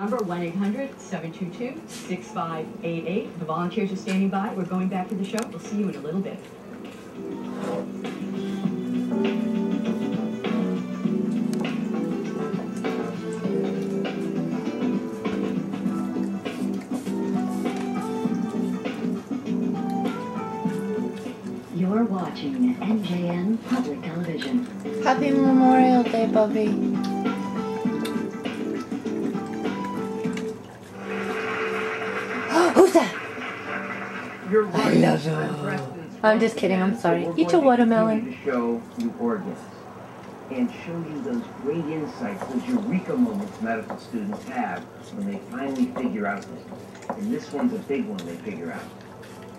Number 1-800-722-6588. The volunteers are standing by. We're going back to the show. We'll see you in a little bit. You're watching NJN Public Television. Happy Memorial Day, Bubby. Who's that? You're right. love you. I'm just kidding, I'm sorry. but Eat going your watermelon. To show you organs and show you those great insights, those eureka moments medical students have when they finally figure out things. And this one's a big one they figure out.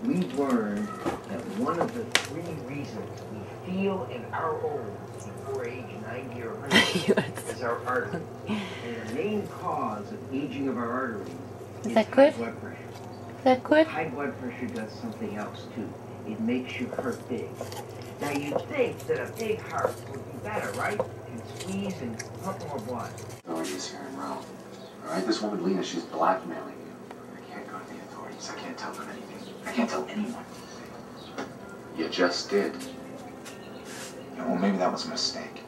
We've learned that one of the three reasons we feel and are old before age 90 or 100 is our arteries. And the main cause of aging of our arteries Is is that good? blood pressure. Is that good? High blood pressure does something else too. It makes you hurt big. Now you'd think that a big heart would be better, right? And squeeze and pump more blood. authorities here in Rome. All right, this woman Lena, she's blackmailing you. I can't go to the authorities. I can't tell them anything. I can't tell anyone. You just did. Yeah, well, maybe that was a mistake.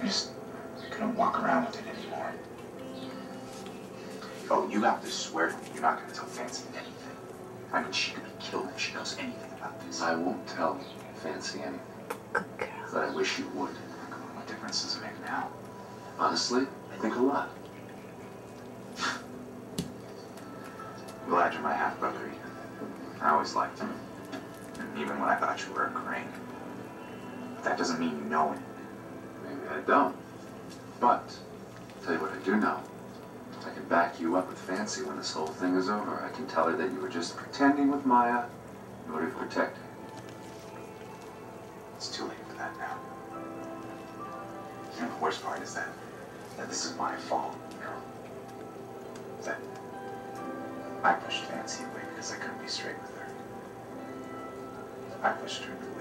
I just I couldn't walk around with it anymore. Oh, you have to swear to me you're not going to tell Fancy anything. I mean, she could be killed if she knows anything about this. I won't tell Fancy anything. Good girl. But I wish you would. What difference does it make now? Honestly, I think a lot. Glad you're my half brother, Ethan. I always liked him. And even when I thought you were a crank. But that doesn't mean you know it. Maybe I don't. But, I'll tell you what I do know. Back you up with Fancy when this whole thing is over. I can tell her that you were just pretending with Maya in order to protect her. It's too late for that now. And the worst part is that, that this is my fault, know? That I pushed Fancy away because I couldn't be straight with her. I pushed her to waste.